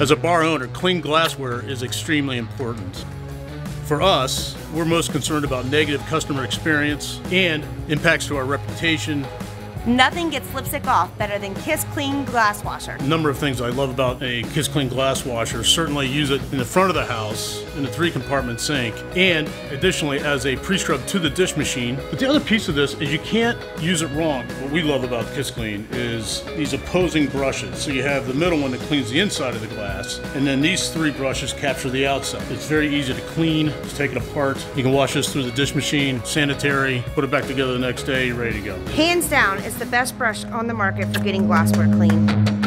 As a bar owner, clean glassware is extremely important. For us, we're most concerned about negative customer experience and impacts to our reputation Nothing gets lipstick off better than KissKleen Glass Washer. A number of things I love about a KissKleen glass washer. Certainly use it in the front of the house in a three compartment sink and additionally as a pre-scrub to the dish machine. But the other piece of this is you can't use it wrong. What we love about KissKleen is these opposing brushes. So you have the middle one that cleans the inside of the glass and then these three brushes capture the outside. It's very easy to clean, just take it apart. You can wash this through the dish machine, sanitary, put it back together the next day, you're ready to go. Hands down, it's the best brush on the market for getting glassware clean.